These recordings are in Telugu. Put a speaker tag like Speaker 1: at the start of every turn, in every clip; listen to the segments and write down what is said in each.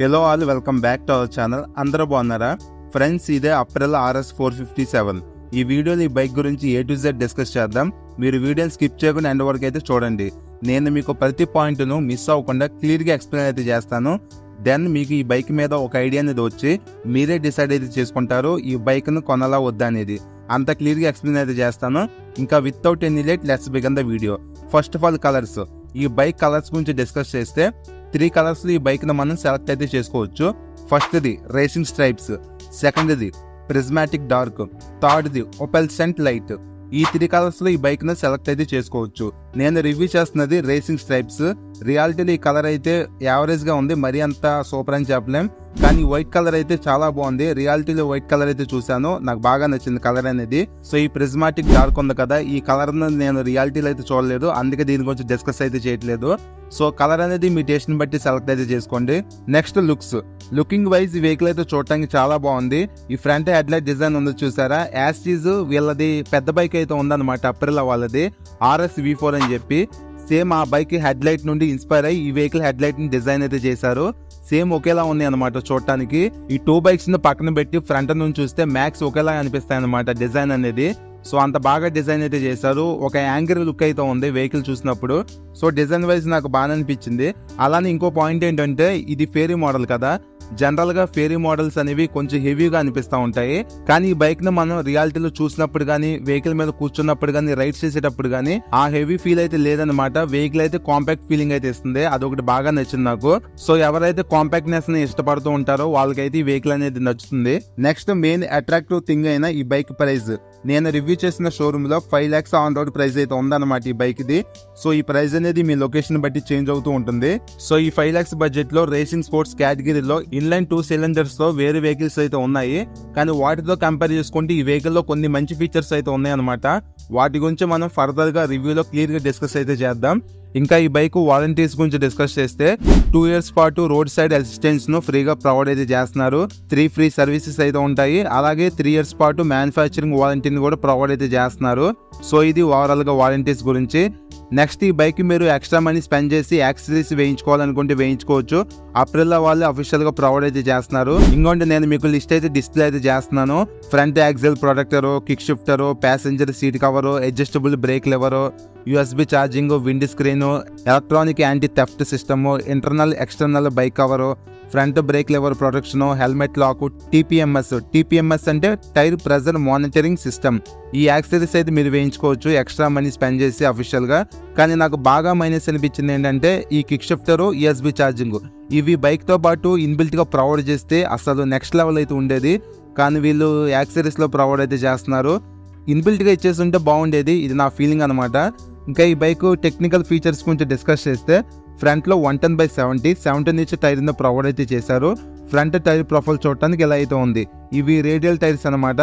Speaker 1: Hello all welcome back to our channel అందరూ బాగున్నారా? ఫ్రెండ్స్ ఇదే Aprilia RS four fifty seven ఈ వీడియోలో ఈ బైక్ గురించి ఏ టు జెడ్ డిస్కస్ చేద్దాం. మీరు వీడియోని స్కిప్ చేయకుండా ఎండ్ వరకు అయితే చూడండి. నేను మీకు ప్రతి పాయింట్ను మిస్ అవ్వకుండా క్లియర్గా ఎక్స్ప్లెయిన్ అయితే చేస్తాను. దెన్ మీకు ఈ బైక్ మీద ఒక ఐడియా అనేది వచ్చి మీరే డిసైడ్ అయితే చేసుకుంటారు ఈ బైక్ను కొనాలా వద్దా అనేది. అంత క్లియర్గా ఎక్స్ప్లెయిన్ అయితే చేస్తాను. ఇంకా without any late let's begin the video first of all colours ఈ బైక్ కలర్స్ గురించి డిస్కస్ చేస్తే త్రీ కలర్స్ ఈ బైక్ను మనం సెలెక్ట్ అయితే చేసుకోవచ్చు. ఫస్ట్ది రేసింగ్ స్ట్రైప్స్ సెకండ్ది ప్రిజ్మాటిక్ డార్క్ థర్డ్ది ఒపెల్ సెంట్ లైట్ ఈ త్రీ కలర్స్లో ఈ బైక్ను సెలెక్ట్ అయితే చేసుకోవచ్చు. నేను రివ్యూ చేస్తున్నది రేసింగ్ స్ట్రైప్స్ రియాలిటీలో ఈ కలర్ అయితే యావరేజ్గా ఉంది మరీ అంత సూపర్ అని చెప్పలేం. కానీ వైట్ కలర్ అయితే చాలా బాగుంది. రియాలిటీలో వైట్ కలర్ అయితే చూసాను నాకు బాగా నచ్చింది కలర్ అనేది. సో ఈ ప్రిజ్మాటిక్ డార్క్ ఉంది కదా ఈ కలర్ నేను రియాలిటీలో అయితే చూడలేదు. అందుకే దీని గురించి డిస్కస్ అయితే చేయట్లేదు. సో కలర్ అనేది మీ టేస్ట్ని బట్టి సెలెక్ట్ అయితే చేసుకోండి. నెక్స్ట్ లుక్స్ లుకింగ్ వైజ్ ఈ వెహికల్ అయితే చూడటానికి చాలా బాగుంది. ఈ ఫ్రంట్ హెడ్లైట్ డిజైన్ ఉంది చూసారా? యాస్టీజ్ వీళ్ళది పెద్ద బైక్ అయితే ఉందన్నమాట అప్రిల్ వాళ్ళది. ఆర్ఎస్ వి ఫోర్ అని చెప్పి. సేమ్ ఆ బైక్ హెడ్ లైట్ నుండి ఇన్స్పైర్ అయ్యి ఈ వెహికల్ హెడ్ లైట్ని డిజైన్ అయితే చేశారు. సేమ్ ఒకేలా ఉన్నాయి అనమాట చూడటానికి. ఈ టూ బైక్స్ని పక్కన పెట్టి ఫ్రంట్ నుంచి చూస్తే మ్యాక్స్ ఒకేలా అనిపిస్తాయి అనమాట డిజైన్ అనేది. సో అంత బాగా డిజైన్ అయితే చేశారు. ఒక యాంగిల్ లుక్ అయితే ఉంది వెహికల్ చూసినప్పుడు. సో డిజైన్ వైజ్ నాకు బాగా అనిపించింది. అలానే ఇంకో పాయింట్ ఏంటంటే ఇది ఫేరీ మోడల్ కదా. జనరల్గా ఫేరీ మోడల్స్ అనేవి కొంచెం హెవీగా అనిపిస్తూ ఉంటాయి. కానీ ఈ బైక్ను మనం రియాలిటీలో చూసినప్పుడు కానీ వెహికల్ మీద కూర్చున్నప్పుడు కానీ రైడ్ చేసేటప్పుడు కానీ ఆ హెవీ ఫీల్ అయితే లేదనమాట వెహికల్ అయితే కాంపాక్ట్ ఫీలింగ్ అయితే ఇస్తుంది. అదొకటి బాగా నచ్చింది నాకు. సో ఎవరైతే కాంపాక్ట్నెస్ని ఇష్టపడుతూ ఉంటారో వాళ్ళకైతే ఈ వెహికల్ అనేది నచ్చుతుంది. నెక్స్ట్ మెయిన్ అట్రాక్టివ్ థింగ్ అయిన ఈ బైక్ ప్రైస్ నేను రివ్యూ చేసిన షోరూమ్లో five lakhs on road price అయితే ఉందన్నమాట ఈ బైక్ ది సో ఈ ప్రైస్ అనేది మీ లొకేషన్ బట్టి చేంజ్ అవుతూ ఉంటుంది. సో ఈ ఫైవ్ లాక్స్ బడ్జెట్లో రేసింగ్ స్పోర్ట్స్ కేటగిరీలో ఇన్లైన్ టూ సిలిండర్స్తో వేరే వెహికల్స్ అయితే ఉన్నాయి. కానీ వాటితో కంపేర్ చేసుకుంటే ఈ వెహికల్లో కొన్ని మంచి ఫీచర్స్ అయితే ఉన్నాయన్నమాట. వాటి గురించి మనం ఫర్దర్గా రివ్యూలో క్లియర్గా డిస్కస్ అయితే చేద్దాం. ఇంకా ఈ బైక్ వారంటీస్ గురించి డిస్కస్ చేస్తే టూ ఇయర్స్ పాటు రోడ్ సైడ్ అసిస్టెన్స్ను ఫ్రీగా ప్రొవైడ్ అయితే చేస్తున్నారు. త్రీ ఫ్రీ సర్వీసెస్ అయితే ఉంటాయి. అలాగే త్రీ ఇయర్స్ పాటు మ్యానుఫ్యాక్చరింగ్ వారంటీని కూడా ప్రొవైడ్ అయితే చేస్తున్నారు. సో ఇది ఓవరాల్గా వారంటీస్ గురించి. నెక్స్ట్ ఈ బైక్ మీరు ఎక్స్ట్రా మనీ స్పెండ్ చేసి యాక్సరీస్ వేయించుకోవాలనుకుంటే వేయించుకోవచ్చు. అప్రిల్లో వాళ్ళు అఫీషియల్గా ప్రొవైడ్ అయితే చేస్తున్నారు. ఇంకోటి నేను మీకు లిస్ట్ అయితే డిస్ప్లే అయితే చేస్తున్నాను. Front axle protector kick shifter passenger seat cover adjustable brake lever USB charging windscreen electronic anti theft system internal external bike cover front brake lever protection helmet lock TPMS. TPMS అంటే టైర్ ప్రెజర్ మానిటరింగ్ సిస్టమ్. ఈ యాక్సెసరీస్ అయితే మీరు వేయించుకోవచ్చు ఎక్స్ట్రా మనీ స్పెండ్ చేసి అఫీషియల్గా కానీ నాకు బాగా మైనస్ అనిపించింది ఏంటంటే ఈ కిక్ షిఫ్టర్ యూఎస్బి ఛార్జింగ్. ఇవి బైక్తో పాటు ఇన్బిల్ట్గా ప్రొవైడ్ చేస్తే అసలు నెక్స్ట్ లెవెల్ అయితే ఉండేది. కానీ వీళ్ళు యాక్సరీస్లో ప్రొవైడ్ అయితే చేస్తున్నారు. ఇన్బిల్ట్గా ఇచ్చేసి ఉంటే బాగుండేది. ఇది నా ఫీలింగ్ అనమాట ఇంకా ఈ బైక్ టెక్నికల్ ఫీచర్స్ గురించి డిస్కస్ చేస్తే ఫ్రంట్లో one ten by seventy seventy నుంచి టైర్ ప్రొవైడ్ అయితే చేశారు. ఫ్రంట్ టైర్ ప్రొఫైల్ చూడటానికి ఎలా అయితే ఉంది? ఇవి రేడియల్ టైర్స్ అనమాట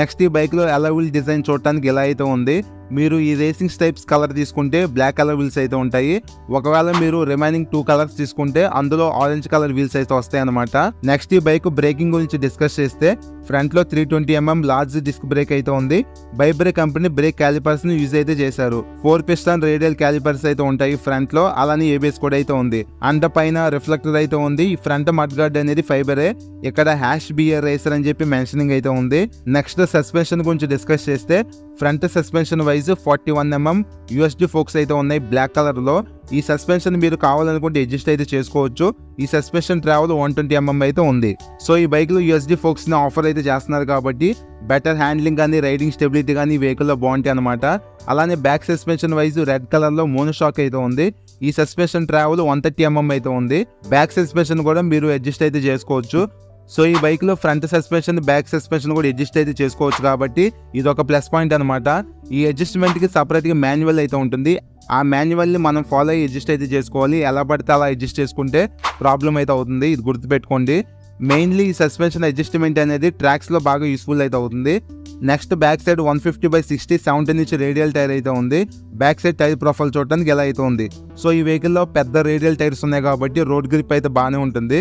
Speaker 1: నెక్స్ట్ ఈ బైక్లో అలవిల్ డిజైన్ చూడటానికి ఎలా అయితే ఉంది మీరు ఈ రేసింగ్ స్టైప్స్ కలర్ తీసుకుంటే బ్లాక్ కలర్ వీల్స్ అయితే ఉంటాయి. ఒకవేళ మీరు రిమైనింగ్ టూ కలర్స్ తీసుకుంటే అందులో ఆరెంజ్ కలర్ వీల్స్ అయితే వస్తాయి అనమాట నెక్స్ట్ ఈ బైక్ బ్రేకింగ్ గురించి డిస్కస్ చేస్తే ఫ్రంట్లో three twenty MM large disc brake అయితే ఉంది. బైబ్రే కంపెనీ బ్రేక్ క్యాలిపర్స్ని యూజ్ అయితే చేశారు. ఫోర్ పిస్టన్ రేడియల్ క్యాలిపర్స్ అయితే ఉంటాయి ఫ్రంట్లో అలానే ఏబిఎస్ కూడా అయితే ఉంది. అంత పైన రిఫ్లెక్టర్ అయితే ఉంది. ఈ ఫ్రంట్ మడ్ గార్డ్ అనేది ఫైబరే ఇక్కడ హ్యాష్ బియర్ రేసర్ అని చెప్పి మెన్షనింగ్ అయితే ఉంది. నెక్స్ట్ సస్పెన్షన్ గురించి డిస్కస్ చేస్తే front suspension wise forty one MM USD forks అయితే ఉన్నాయి బ్లాక్ కలర్లో ఈ సస్పెన్షన్ మీరు కావాలనుకుంటే అడ్జస్ట్ అయితే చేసుకోవచ్చు. ఈ suspension travel one twenty MM అయితే ఉంది. సో ఈ బైక్లో యూఎస్డి ఫోక్స్ని ఆఫర్ అయితే చేస్తున్నారు కాబట్టి బెటర్ హ్యాండ్లింగ్ కానీ రైడింగ్ స్టెబిలిటీ కానీ వెహికల్లో బాగుంటాయి అనమాట అలానే బ్యాక్ సస్పెన్షన్ వైజ్ రెడ్ కలర్లో మోనో షాక్ అయితే ఉంది. ఈ suspension travel one thirty MM అయితే ఉంది. బ్యాక్ సస్పెన్షన్ కూడా మీరు అడ్జస్ట్ అయితే చేసుకోవచ్చు. సో ఈ బైక్లో ఫ్రంట్ సస్పెన్షన్ బ్యాక్ సస్పెన్షన్ కూడా అడ్జస్ట్ అయితే చేసుకోవచ్చు కాబట్టి ఇది ఒక ప్లస్ పాయింట్ అనమాట ఈ అడ్జస్ట్మెంట్కి సపరేట్గా మాన్యువల్ అయితే ఉంటుంది. ఆ మాన్యువల్ని మనం ఫాలో అయ్యి అడ్జస్ట్ అయితే చేసుకోవాలి. ఎలా పడితే అలా అడ్జస్ట్ చేసుకుంటే ప్రాబ్లం అయితే అవుతుంది. ఇది గుర్తుపెట్టుకోండి. మెయిన్లీ ఈ సస్పెన్షన్ అడ్జస్ట్మెంట్ అనేది ట్రాక్స్లో బాగా యూస్ఫుల్ అయితే అవుతుంది. Next back side one fifty by sixty seventeen inch radial tyre అయితే ఉంది. బ్యాక్ సైడ్ టైర్ ప్రొఫైల్ చూడడానికి ఎలా అయితే ఉంది. సో ఈ వెహికల్లో పెద్ద రేడియల్ టైర్స్ ఉన్నాయి కాబట్టి రోడ్ గ్రిప్ అయితే బాగానే ఉంటుంది.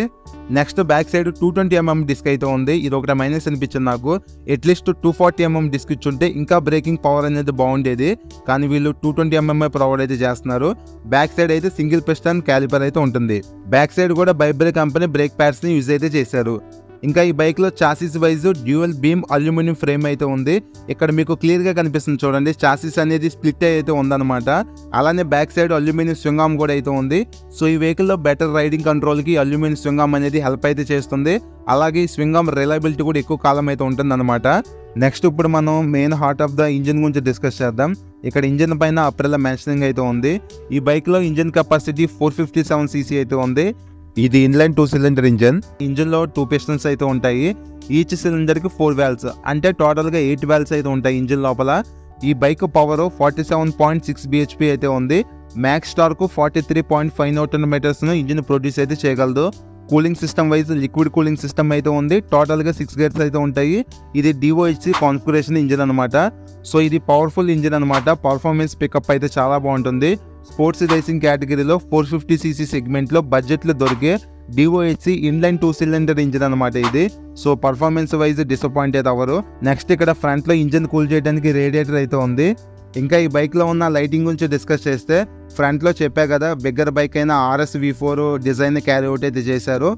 Speaker 1: Next back side two twenty mm disc అయితే ఉంది. ఇది ఒకటి మైనస్ అనిపించింది నాకు. At least two forty mm disc ఇచ్చుంటే ఇంకా బ్రేకింగ్ పవర్ అనేది బాగుండేది. కానీ వీళ్ళు టూ ట్వంటీ ఎంఎంఐ ప్రొవైడ్ అయితే చేస్తున్నారు. బ్యాక్ సైడ్ అయితే సింగిల్ పిస్టన్ క్యాలిపర్ అయితే ఉంటుంది. బ్యాక్ సైడ్ కూడా బైబ్రే కంపెనీ బ్రేక్ ప్యాడ్స్ని యూజ్ అయితే చేశారు. ఇంకా ఈ బైక్లో chassis wise dual beam aluminium frame అయితే ఉంది. ఇక్కడ మీకు క్లియర్గా కనిపిస్తుంది చూడండి. చాసిస్ అనేది స్ప్లిట్ అయితే ఉందన్నమాట. అలానే బ్యాక్ సైడ్ అల్యూమినియం స్వింగామ్ కూడా అయితే ఉంది. సో ఈ వెహికల్లో బెటర్ రైడింగ్ కంట్రోల్కి అల్యూమినియం స్వింగామ్ అనేది హెల్ప్ అయితే చేస్తుంది. అలాగే ఈ స్వింగామ్ రిలయబిలిటీ కూడా ఎక్కువ కాలం అయితే ఉంటుంది అనమాట నెక్స్ట్ ఇప్పుడు మనం main heart of the engine గురించి డిస్కస్ చేద్దాం. ఇక్కడ ఇంజిన్ పైన అప్రిల్ మెన్షనింగ్ అయితే ఉంది. ఈ బైక్లో engine capacity four fifty seven CC అయితే ఉంది. ఇది ఇన్లైన్ టూ సిలిండర్ ఇంజన్ ఇంజిన్లో టూ పిస్టన్స్ అయితే ఉంటాయి. ఈచ్ సిలిండర్కి ఫోర్ వాల్స్ అంటే టోటల్గా ఎయిట్ వాల్స్ అయితే ఉంటాయి ఇంజిన్ లోపల. ఈ bike power forty seven point six BHP అయితే ఉంది. Max torque forty three point five newton metres engine produce అయితే చేయగలదు. Cooling system wise liquid cooling system అయితే ఉంది. టోటల్గా సిక్స్ గేర్స్ అయితే ఉంటాయి. ఇది డిఓహెచ్సి కాన్ఫిగరేషన్ ఇంజిన్ అనమాట సో ఇది పవర్ఫుల్ ఇంజిన్ అనమాట పర్ఫార్మెన్స్ పికప్ అయితే చాలా బాగుంటుంది. స్పోర్ట్స్ రేసింగ్ కేటగిరీలో ఫోర్ ఫిఫ్టీ సీసీ సెగ్మెంట్లో బడ్జెట్లో దొరికే DOHC inline two cylinder engine అనమాట ఇది. సో పర్ఫార్మెన్స్ వైజ్ డిసప్పాయింట్ అవ్వరు. నెక్స్ట్ ఇక్కడ ఫ్రంట్లో ఇంజిన్ కూల్ చేయడానికి రేడియేటర్ అయితే ఉంది. ఇంకా ఈ బైక్లో ఉన్న లైటింగ్ గురించి డిస్కస్ చేస్తే ఫ్రంట్లో చెప్పా కదా బిగ్గర్ బైక్ అయిన RS V four design carry out అయితే చేశారు.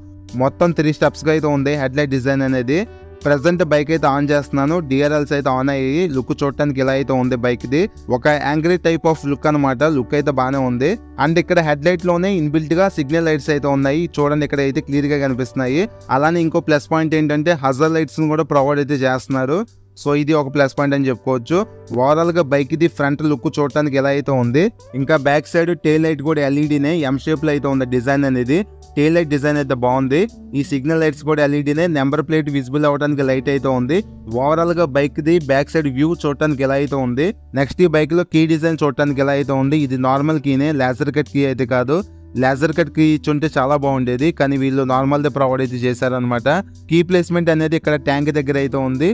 Speaker 1: మొత్తం త్రీ స్టెప్స్గా అయితే ఉంది హెడ్లైట్ డిజైన్ అనేది. ప్రెసెంట్ బైక్ అయితే ఆన్ చేస్తున్నాను. డిఆర్ఎల్స్ అయితే ఆన్ అయ్యి లుక్ చూడటానికి ఇలా అయితే ఉంది బైక్ ది ఒక యాంగ్రీ టైప్ ఆఫ్ లుక్ అనమాట లుక్ అయితే బాగానే ఉంది. అండ్ ఇక్కడ హెడ్ లైట్లోనే ఇన్బిల్ట్గా సిగ్నల్ లైట్స్ అయితే ఉన్నాయి. చూడండి ఇక్కడ అయితే క్లియర్గా కనిపిస్తున్నాయి. అలానే ఇంకో ప్లస్ పాయింట్ ఏంటంటే హజర్ లైట్స్ కూడా ప్రొవైడ్ అయితే చేస్తున్నారు. సో ఇది ఒక ప్లస్ పాయింట్ అని చెప్పుకోవచ్చు. ఓవరాల్గా బైక్ ఇది ఫ్రంట్ లుక్ చూడటానికి ఎలా అయితే ఉంది ఇంకా బ్యాక్ సైడ్ టైల్ లైట్ కూడా ఎల్ఈడీనే ఎం షేప్లో అయితే ఉంది డిజైన్ అనేది. టైల్ లైట్ డిజైన్ అయితే బాగుంది. ఈ సిగ్నల్ లైట్స్ కూడా ఎల్ఈడీనే నెంబర్ ప్లేట్ విజిబుల్ అవడానికి లైట్ అయితే ఉంది. ఓవరాల్గా బైక్ ది బ్యాక్ సైడ్ వ్యూ చూడటానికి ఎలా అయితే ఉంది నెక్స్ట్ ఈ బైక్లో కీ డిజైన్ చూడటానికి ఎలా అయితే ఉంది ఇది నార్మల్ కీనే లేజర్ కట్ కీ అయితే కాదు. లేజర్ కట్ ఇచ్చి ఉంటే చాలా బాగుండేది కానీ వీళ్ళు నార్మల్ ప్రొవైడ్ అయితే చేశారనమాట కీ ప్లేస్మెంట్ అనేది ఇక్కడ ట్యాంక్ దగ్గర అయితే ఉంది.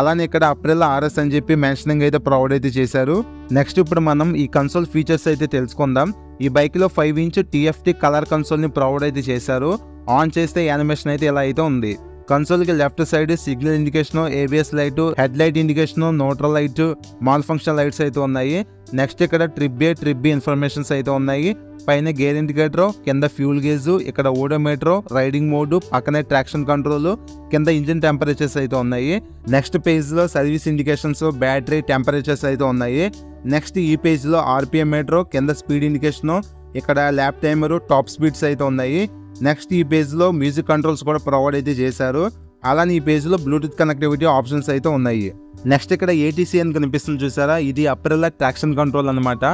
Speaker 1: అలానే ఇక్కడ అప్రిల్ ఆర్ఎస్ అని చెప్పి మెన్షనింగ్ అయితే ప్రొవైడ్ అయితే చేశారు. నెక్స్ట్ ఇప్పుడు మనం ఈ కన్సోల్ ఫీచర్స్ అయితే తెలుసుకుందాం. ఈ బైక్లో ఫైవ్ ఇంచ్ టీఎఫ్టీ కలర్ కన్సోల్ని ప్రొవైడ్ అయితే చేశారు. ఆన్ చేస్తే యానిమేషన్ అయితే ఇలా అయితే ఉంది. కన్సోల్కి left side signal indication ABS light headlight indication neutral light malfunction lights అయితే ఉన్నాయి. నెక్స్ట్ ఇక్కడ trip B trip B informations అయితే ఉన్నాయి. పైన గేర్ ఇండికేటర్ కింద ఫ్యూల్ గేజ్ ఇక్కడ ఓడోమీటర్ రైడింగ్ మోడ్ పక్కనే ట్రాక్షన్ కంట్రోల్ కింద ఇంజిన్ టెంపరేచర్స్ అయితే ఉన్నాయి. నెక్స్ట్ పేజ్లో సర్వీస్ ఇండికేషన్స్ బ్యాటరీ టెంపరేచర్స్ అయితే ఉన్నాయి. నెక్స్ట్ ఈ పేజ్లో ఆర్పిఎం మీటర్ కింద స్పీడ్ ఇండికేషన్ ఇక్కడ ల్యాప్ టైమర్ టాప్ స్పీడ్స్ అయితే ఉన్నాయి. నెక్స్ట్ ఈ పేజ్లో మ్యూజిక్ కంట్రోల్స్ కూడా ప్రొవైడ్ అయితే చేశారు. అలానే ఈ పేజ్లో బ్లూటూత్ కనెక్టివిటీ ఆప్షన్స్ అయితే ఉన్నాయి. నెక్స్ట్ ఇక్కడ ఏటీసీ అని కనిపిస్తుంది చూసారా? ఇది అప్రిల్ ట్రాక్షన్ కంట్రోల్ అనమాట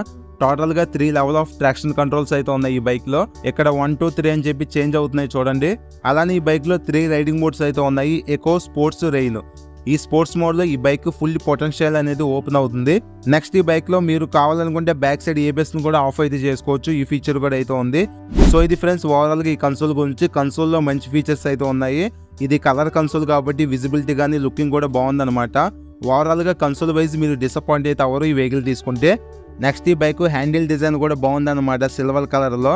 Speaker 1: టోటల్గా three level of traction controls అయితే ఉన్నాయి ఈ బైక్లో. ఇక్కడ వన్ టూ త్రీ అని చెప్పి చేంజ్ అవుతున్నాయి చూడండి. అలానే ఈ బైక్లో త్రీ రైడింగ్ మోడ్స్ అయితే ఉన్నాయి. ఎకో స్పోర్ట్స్ రెయిన్ ఈ స్పోర్ట్స్ మోడ్లో ఈ బైక్ ఫుల్ పొటెన్షియల్ అనేది ఓపెన్ అవుతుంది. నెక్స్ట్ ఈ బైక్లో మీరు కావాలనుకుంటే బ్యాక్ సైడ్ ఏబిఎస్ కూడా ఆఫ్ అయితే చేసుకోవచ్చు. ఈ ఫీచర్ కూడా అయితే ఉంది. సో ఇది ఫ్రెండ్స్ ఓవరాల్గా ఈ కన్సోల్ గురించి. కన్సోల్లో మంచి ఫీచర్స్ అయితే ఉన్నాయి. ఇది కలర్ కన్సోల్ కాబట్టి విజిబిలిటీ కానీ లుకింగ్ కూడా బాగుందన్నమాట. ఓవరాల్గా కన్సోల్ వైజ్ మీరు డిసప్పాయింట్ అయితే అవ్వరు. ఈ వెహికల్ తీసుకుంటే నెక్స్ట్ ఈ బైక్ హ్యాండిల్ డిజైన్ కూడా బాగుందన్నమాట సిల్వర్ కలర్లో.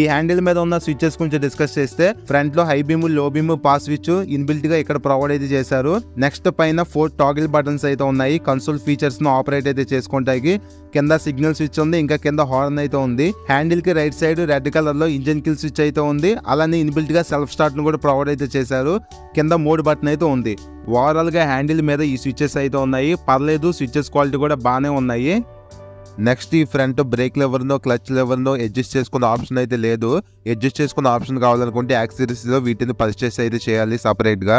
Speaker 1: ఈ హ్యాండిల్ మీద ఉన్న స్విచ్చెస్ కొంచెం డిస్కస్ చేస్తే ఫ్రంట్లో హై బీమ్లో బీమ్ పాస్ స్విచ్ ఇన్బిల్ట్గా ఇక్కడ ప్రొవైడ్ అయితే చేశారు. నెక్స్ట్ పైన ఫోర్ టాగిల్ బటన్స్ అయితే ఉన్నాయి కన్సోల్ ఫీచర్స్ను ఆపరేట్ అయితే చేసుకుంటాయి. కింద సిగ్నల్ స్విచ్ ఉంది ఇంకా కింద హార్న్ అయితే ఉంది. హ్యాండిల్కి రైట్ సైడ్ రెడ్ కలర్లో ఇంజన్ కిల్ స్విచ్ అయితే ఉంది. అలానే ఇన్బిల్ట్గా సెల్ఫ్ స్టార్ట్ను కూడా ప్రొవైడ్ అయితే చేశారు. కింద మోడ్ బటన్ అయితే ఉంది. ఓవరాల్గా హ్యాండిల్ మీద ఈ స్విచ్చెస్ అయితే ఉన్నాయి. పర్లేదు స్విచ్చెస్ క్వాలిటీ కూడా బాగానే ఉన్నాయి. నెక్స్ట్ ఈ ఫ్రంట్ బ్రేక్ లెవర్నో క్లచ్ లెవర్నో అడ్జస్ట్ చేసుకున్న ఆప్షన్ అయితే లేదు. అడ్జస్ట్ చేసుకున్న ఆప్షన్ కావాలనుకుంటే యాక్సరీస్లో వీటిని పర్చేస్ అయితే చేయాలి సపరేట్గా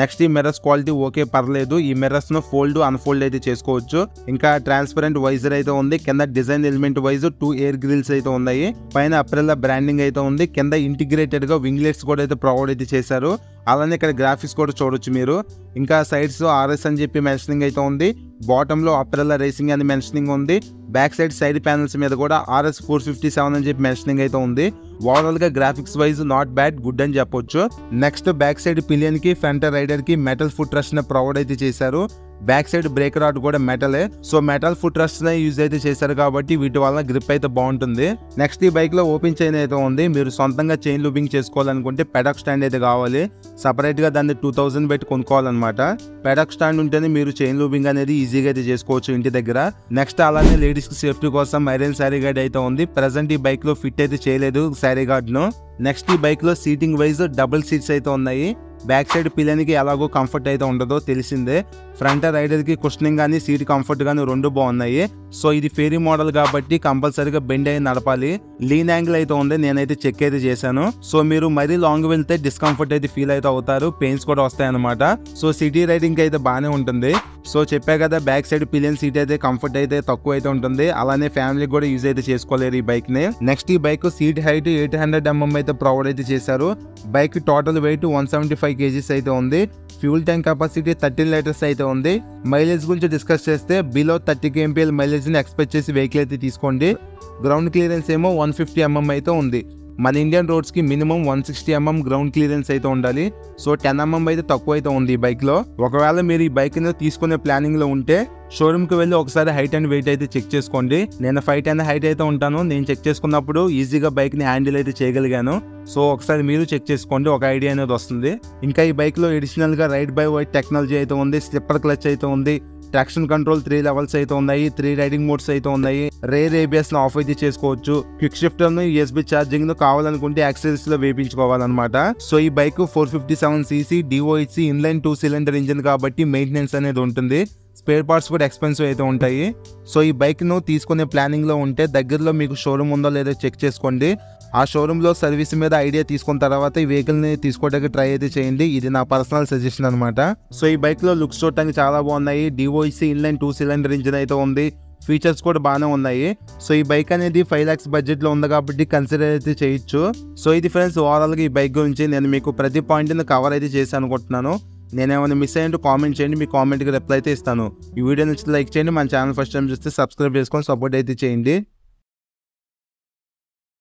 Speaker 1: నెక్స్ట్ ఈ మిర్రర్స్ క్వాలిటీ ఓకే పర్లేదు. ఈ మిర్రర్స్ను ఫోల్డ్ అన్ఫోల్డ్ అయితే చేసుకోవచ్చు. ఇంకా ట్రాన్స్పరెంట్ వైజర్ అయితే ఉంది. కింద design element wise two air grilles అయితే ఉన్నాయి. పైన అప్రెల్లా బ్రాండింగ్ అయితే ఉంది. కింద ఇంటిగ్రేటెడ్గా వింగ్లెట్స్ కూడా అయితే ప్రొవైడ్ అయితే చేశారు. అలానే ఇక్కడ గ్రాఫిక్స్ కూడా చూడొచ్చు మీరు. ఇంకా సైడ్స్ ఆర్ఎస్ అని చెప్పి మెన్షనింగ్ అయితే ఉంది. బాటంలో అప్రెల్లా రేసింగ్ అని మెన్షనింగ్ ఉంది. బ్యాక్ సైడ్ సైడ్ ప్యానల్స్ మీద కూడా ఆర్ఎస్ ఫోర్ ఫిఫ్టీ సెవెన్ అని చెప్పి మెన్షనింగ్ అయితే ఉంది. ఓవరాల్గా graphics wise not bad good అని చెప్పొచ్చు. నెక్స్ట్ బ్యాక్ సైడ్ పిలియన్కి ఫ్రంట్ రైడర్కి మెటల్ ఫుట్ రష్ని ప్రొవైడ్ అయితే చేశారు. బ్యాక్ సైడ్ బ్రేక్ రాడ్ కూడా మెటలే so metal foot rush use అయితే చేశారు కాబట్టి వీటి వల్ల గ్రిప్ అయితే బాగుంటుంది. నెక్స్ట్ ఈ బైక్లో ఓపెన్ చైన్ అయితే ఉంది. మీరు సొంతంగా చైన్ లూబింగ్ చేసుకోవాలనుకుంటే పెడక్ స్టాండ్ అయితే కావాలి. సపరేట్గా దాన్ని టూ థౌసండ్ పెట్టి కొనుక్కోవాలన్నమాట. పెడక్ స్టాండ్ ఉంటేనే మీరు చైన్ లూబింగ్ అనేది ఈజీగా అయితే చేసుకోవచ్చు ఇంటి దగ్గర. నెక్స్ట్ అలానే లేడీస్కి సేఫ్టీ కోసం ఐరన్ శారీ గార్డ్ అయితే ఉంది. ప్రజెంట్ ఈ బైక్లో ఫిట్ అయితే చేయలేదు శారీ గార్డ్ను. నెక్స్ట్ ఈ బైక్లో సీటింగ్ వైజ్ డబుల్ సీట్స్ అయితే ఉన్నాయి. బ్యాక్ సైడ్ పిల్లనికి ఎలాగో కంఫర్ట్ అయితే ఉండదో తెలిసిందే. ఫ్రంట్ రైడర్కి కుషనింగ్ కానీ సీట్ కంఫర్ట్ కానీ రెండు బాగున్నాయి. సో ఇది ఫేరీ మోడల్ కాబట్టి కంపల్సరీగా బెండ్ అయి నడపాలి. లీన్ యాంగిల్ అయితే ఉంది నేనైతే చెక్ అయితే చేశాను. సో మీరు మరీ లాంగ్ వెళ్తే డిస్కంఫర్ట్ అయితే ఫీల్ అయితే అవుతారు. పెయిన్స్ కూడా వస్తాయన్నమాట. సో సిటీ రైడింగ్ అయితే బాగానే ఉంటుంది. సో చెప్పా కదా బ్యాక్ సైడ్ పిలియన్ సీట్ అయితే కంఫర్ట్ అయితే తక్కువ అయితే ఉంటుంది. అలానే ఫ్యామిలీ కూడా యూజ్ అయితే చేసుకోలేరు ఈ బైక్ని. నెక్స్ట్ ఈ bike seat height eight hundred MM అయితే ప్రొవైడ్ అయితే చేశారు. Bike total weight one seventy five KGs అయితే ఉంది. Fuel tank capacity thirteen litres అయితే ఉంది. మైలేజ్ గురించి డిస్కస్ చేస్తే బిలో థర్టీ కేఎంపీఎల్ మైలేజ్ని ఎక్స్పెక్ట్ చేసి వెహికల్ అయితే తీసుకోండి. గ్రౌండ్ క్లియరెన్స్ ఏమో వన్ ఫిఫ్టీ ఎంఎం అయితే ఉంది. మన Indian రోడ్స్కి minimum one sixty MM ground clearance అయితే ఉండాలి. సో టెన్ ఎంఎం అయితే తక్కువ అయితే ఉంది ఈ బైక్లో ఒకవేళ మీరు ఈ బైక్ అనేది తీసుకునే ప్లానింగ్లో ఉంటే షోరూమ్కి వెళ్ళి ఒకసారి హైట్ అండ్ వెయిట్ అయితే చెక్ చేసుకోండి. నేను ఫైవ్ టెన్ హైట్ అయితే ఉంటాను. నేను చెక్ చేసుకున్నప్పుడు ఈజీగా బైక్ని హ్యాండిల్ అయితే చేయగలిగాను. సో ఒకసారి మీరు చెక్ చేసుకోండి. ఒక ఐడియా అనేది వస్తుంది. ఇంకా ఈ బైక్లో ఎడిషనల్గా రైడ్ బై వైట్ టెక్నాలజీ అయితే ఉంది. స్లిప్పర్ క్లచ్ అయితే ఉంది. ట్రాక్షన్ కంట్రోల్ త్రీ లెవెల్స్ అయితే ఉన్నాయి త్రీ రైడింగ్ మోడ్స్ అయితే ఉన్నాయి. రేర్ ఏబిఎస్ను ఆఫ్ అయితే చేసుకోవచ్చు. క్విక్ షిఫ్టర్ను యూఎస్బి ఛార్జింగ్ను కావాలనుకుంటే యాక్సెసరీస్లో వేపించుకోవాలన్నమాట సో ఈ bike four fifty seven CC DOHC inline two cylinder engine కాబట్టి మెయింటెనెన్స్ అనేది ఉంటుంది. స్పేర్ పార్ట్స్ కూడా ఎక్స్పెన్సివ్ అయితే ఉంటాయి. సో ఈ బైక్ను తీసుకునే ప్లానింగ్లో ఉంటే దగ్గరలో మీకు షోరూమ్ ఉందో లేదో చెక్ చేసుకోండి. ఆ షోరూంలో సర్వీస్ మీద ఐడియా తీసుకున్న తర్వాత ఈ వెహికల్ని తీసుకోవడానికి ట్రై అయితే చేయండి. ఇది నా పర్సనల్ సజెషన్ అనమాట సో ఈ బైక్లో లుక్స్ చూడటానికి చాలా బాగున్నాయి. డివోఇసి ఇన్లైన్ టూ సిలిండర్ ఇంజిన్ అయితే ఉంది. ఫీచర్స్ కూడా బాగానే ఉన్నాయి. సో ఈ బైక్ అనేది ఫైవ్ లాక్స్ బడ్జెట్లో ఉంది కాబట్టి కన్సిడర్ అయితే చేయొచ్చు. సో ఇది ఫ్రెండ్స్ ఓవరాల్గా ఈ బైక్ గురించి నేను మీకు ప్రతి పాయింట్ని కవర్ అయితే చేసి అనుకుంటున్నాను. నేనేమైనా మిస్ అయ్యంటే కామెంట్ చేయండి. మీ కామెంట్కి రిప్లై అయితే ఇస్తాను. ఈ వీడియో నచ్చితే లైక్ చేయండి. మన ఛానల్ ఫస్ట్ టైం చూస్తే సబ్స్క్రైబ్ చేసుకొని సపోర్ట్ అయితే చేయండి.